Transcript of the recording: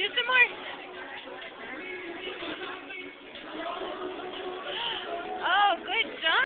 Do some more.